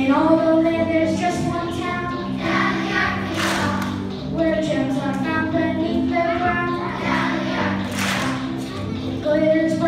In all the land there's just one town, where gems are found beneath the ground, Glitters